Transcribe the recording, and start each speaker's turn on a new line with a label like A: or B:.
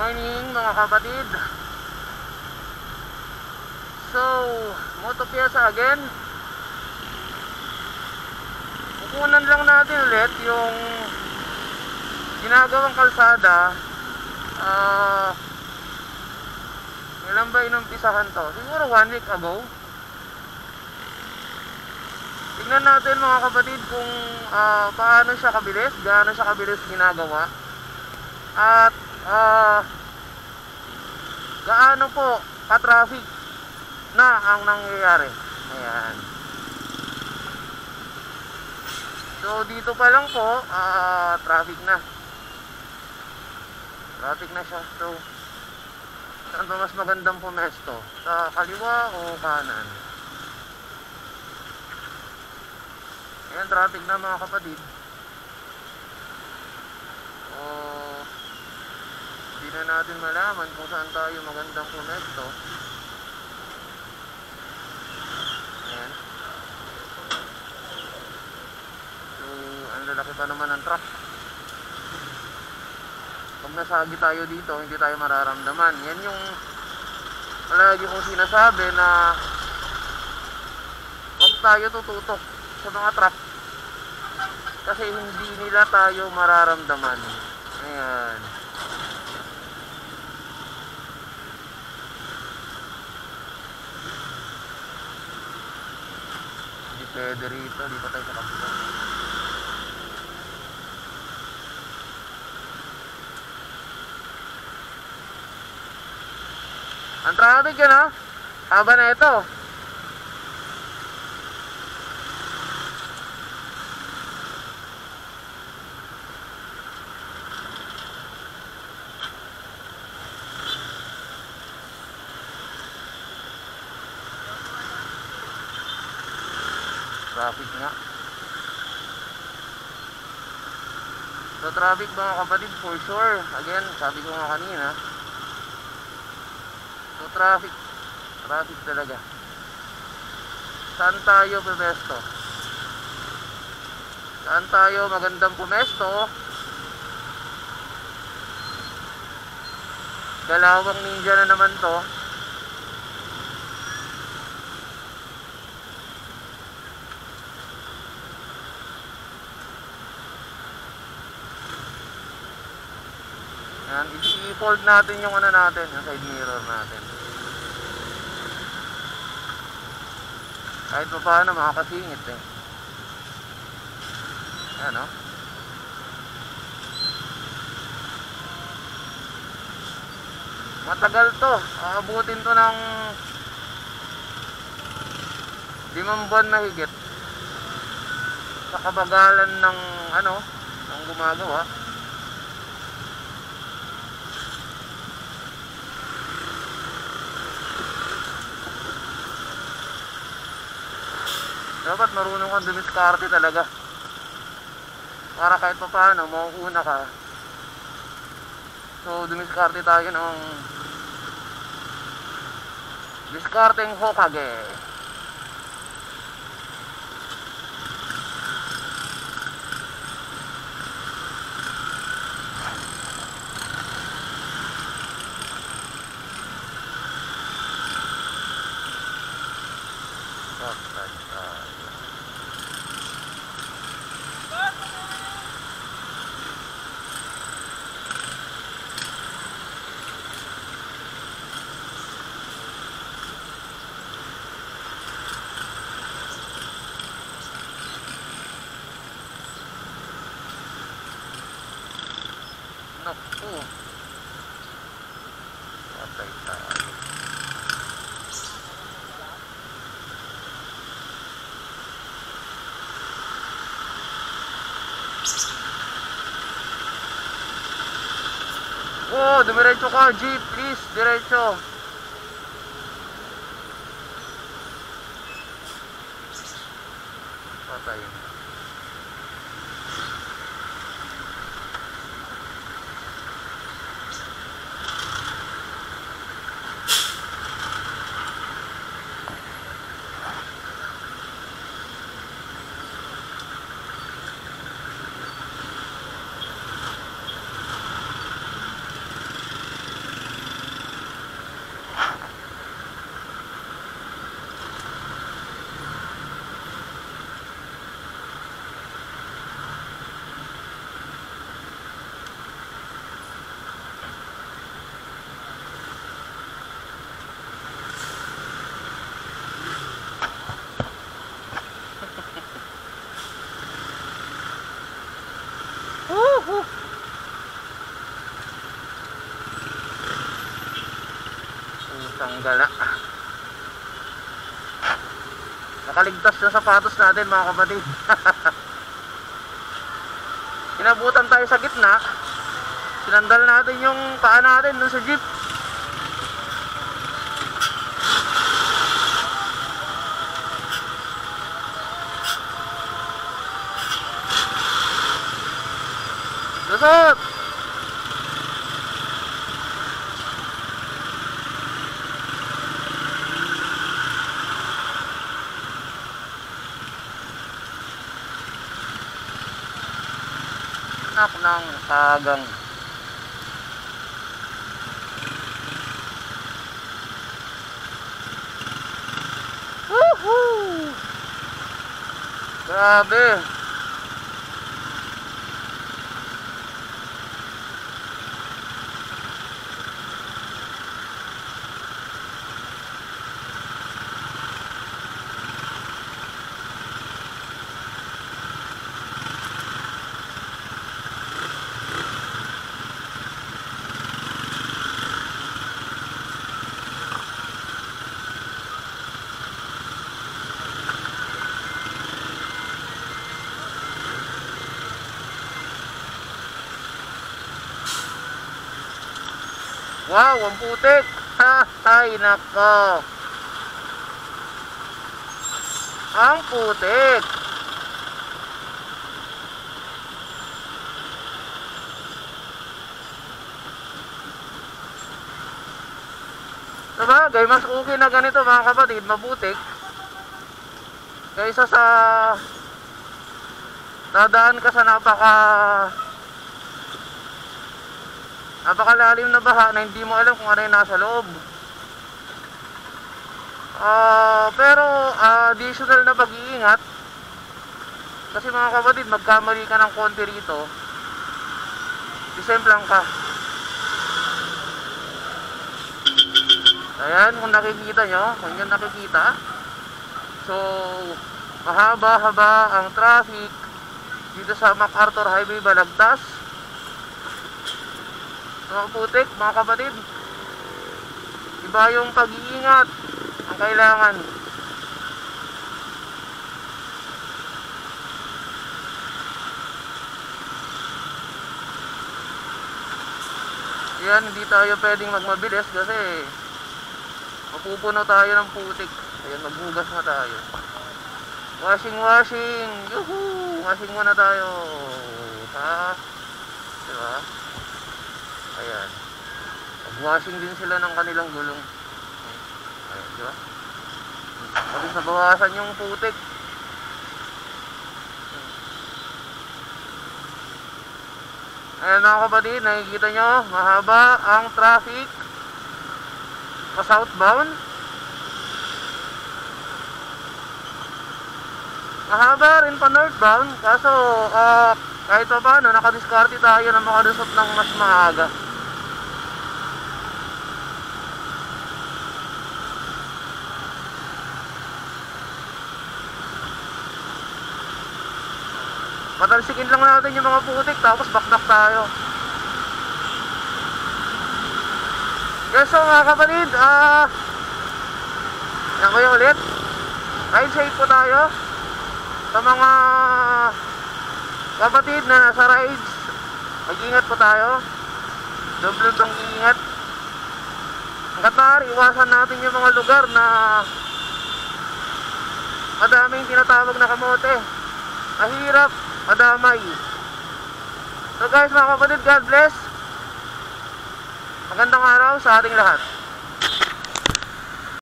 A: morning mga kapatid. So, motopiasa again. Kukunan lang natin ulit yung ginagawang kalsada. Ah Ilan ba inumpisahan to? Siguro one week ago. Tignan natin mga kapatid kung ah, paano siya kabilis, gaano siya kabilis ginagawa. At ah gaano po ka-traffic na ang nangyayari. Ayan. So dito pa lang po, ah traffic na. Traffic na siya. So saan ba mas magandang pumesto? Sa kaliwa o kanan? Ayan, traffic na mga kapatid. Hindi na natin malaman kung saan tayo magandang pumesto. Ayan. So, ang lalaki pa naman ng truck. Pag nasagi tayo dito, hindi tayo mararamdaman. Yan yung palagi kong sinasabi na huwag tayo tututok sa mga truck kasi hindi nila tayo mararamdaman ayan hindi pwede rito di pa tayo sa kapila ang traffic yun ha traffic nga. So traffic mga kapatid for sure. Again sabi ko nga kanina so traffic traffic talaga. Saan tayo pumesto? Saan tayo magandang pumesto? Dalawang ninja na naman to Yan, i-fold natin yung ano natin, yung side mirror natin. Kahit pa paano makakasingit eh. Yan o. Matagal to. Aabutin to ng limang buwan na higit. Sa kabagalan ng ano, ng gumagawa. Dapat marunong kang dumiskarte talaga. Para kahit pa paano mauuna ka. So dumiskarte tayo ng diskarteng Hokage Saktan tayo. Naku. Patay tayo. Oh, dumiretso ka, jeep, please, diretso. Patay. Tanggal na. Nakaligtas na sapatos natin mga kapatid. Inabutan tayo sa gitna. Sinandal natin yung paa natin dun sa jeep. Lusot! Anak ng sagang. Woohoo! Grabe! Wow, ang putik! Ha! Ay, nako! Ang putik! Sabagay, mas okay na ganito mga kapatid, mabutik. Kaysa sa dadaan ka sa napaka napakalalim na baha na hindi mo alam kung ano yung nasa loob. Ah, pero ah, additional na pag-iingat kasi mga kapatid, magkamali ka ng konti rito, disemplang ka. Ayan, kung nakikita nyo, kung yun nakikita. So, mahaba-haba ang traffic dito sa MacArthur Highway Balagtas. Mga putik, mga kapatid. Iba yung pag-iingat ang kailangan. Yan, hindi tayo pwedeng magmabilis kasi mapupuno tayo ng putik. Ayan, maghugas na tayo. Washing, washing! Yuhuu! Washing muna tayo. Ha? Diba? Ayan. Mag-washing din sila ng kanilang gulong. Ayan, di ba? Tapos nabawasan yung putik. Ayan mga kapatid, nakikita nyo, mahaba ang traffic sa southbound. Mahaba rin pa northbound, kaso ah, kahit pa paano, nakadiskarte tayo na makalusot ng mas maaga. Patalsikin lang natin yung mga putik tapos baknak tayo. Yes, so mga kapatid, ah, yan kayo ulit. Ride safe po tayo sa mga kapatid na nasa rides. Mag-ingat po tayo. Doble-dobleng ingat. Ang katar, iwasan natin yung mga lugar na madaming tinatawag na kamote. Mahirap, madamay. So guys, mga kapatid, God bless. Magandang araw sa ating lahat.